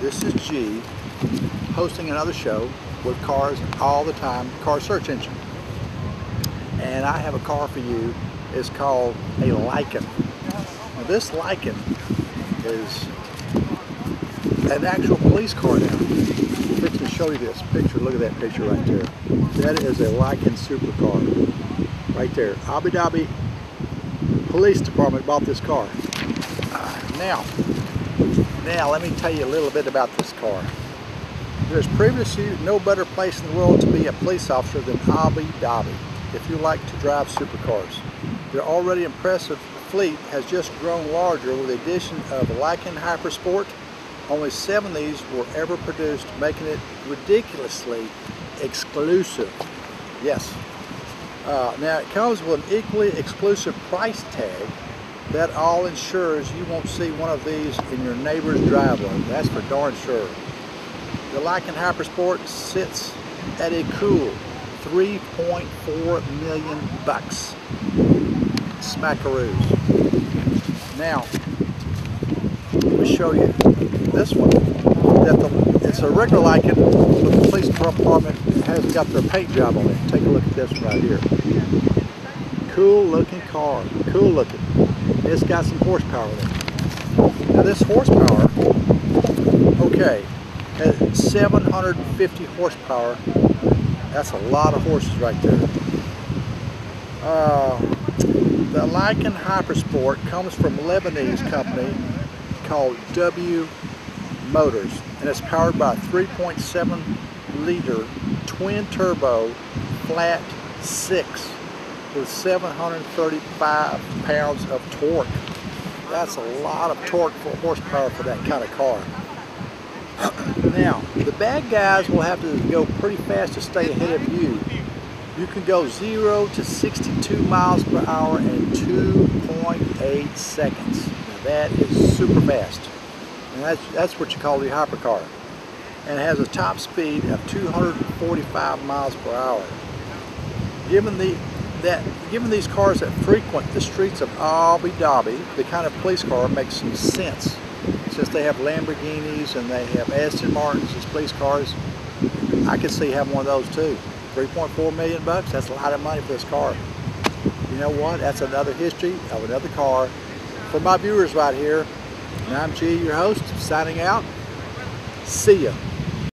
This is G hosting another show with cars all the time, car search engine. And I have a car for you. It's called a Lykan. Now this Lykan is an actual police car now. Let me show you this picture. Look at that picture right there. That is a Lykan supercar. Right there. Abu Dhabi Police Department bought this car. Uh, now, now let me tell you a little bit about this car. There's previously no better place in the world to be a police officer than Abu Dhabi if you like to drive supercars. Their already impressive fleet has just grown larger with the addition of Lykan Hypersport. Only seven of these were ever produced, making it ridiculously exclusive. Yes. Uh, now it comes with an equally exclusive price tag that all ensures you won't see one of these in your neighbor's driveway. That's for darn sure. The Lykan Hypersport sits at a cool 3.4 million bucks. Smackaroos. Now, let me show you this one. That the, it's a regular Lykan, but the police department has got their paint job on it. Take a look at this one right here. Cool looking car. Cool looking. It's got some horsepower it. Now this horsepower, okay, 750 horsepower. That's a lot of horses right there. Uh, the Lykan Hypersport comes from a Lebanese company called W Motors and it's powered by a 3.7 liter twin turbo flat six with 735 pounds of torque. That's a lot of torque for horsepower for that kind of car. Now, the bad guys will have to go pretty fast to stay ahead of you. You can go 0 to 62 miles per hour in 2.8 seconds. Now that is super fast. And that's, that's what you call the hypercar. And it has a top speed of 245 miles per hour. Given the that given these cars that frequent the streets of Abu Dhabi, the kind of police car makes some sense since they have Lamborghinis and they have Aston Martins as police cars, I could see having one of those too. 3.4 million bucks, that's a lot of money for this car. You know what, that's another history of another car. For my viewers right here, and I'm G, your host, signing out. See ya.